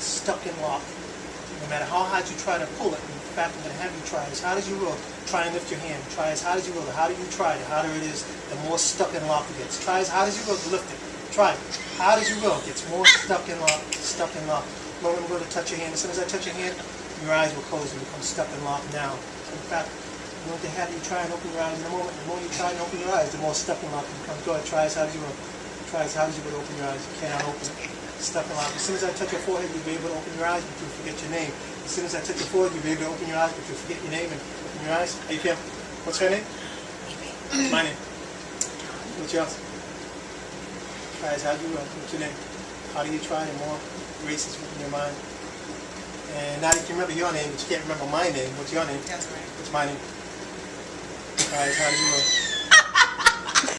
stuck in lock. No matter how hard you try to pull it, in fact, I'm gonna have you try as hard as you will. Try and lift your hand. Try as hard as you will. The harder you try, the harder it is, the more stuck in lock it gets. Try as hard as you will to lift it. Try. Hard as you will, it gets more stuck in lock, stuck in lock. Moment I'm going to touch your hand. As soon as I touch your hand, your eyes will close and become stuck in lock now. In fact, I'm going to have you try and open your eyes in a moment. The more you try and open your eyes, the more stuck in lock it becomes. Go ahead, try as hard as you will. Try as hard as you will to open your eyes. You cannot open it. Stuck in lock. As soon as I touch your forehead, you'll be able to open your eyes, but you'll forget your name. As soon as I touch your forehead, you'll be able to open your eyes, but you'll forget your name and open your eyes. Hey, Kim, what's her name? My name. What's yours? Try as hard as you will. What's your name? How do you try? The more races within your mind. And now you can remember your name, but you can't remember my name. What's your name? That's right. What's my name? Try as hard as you.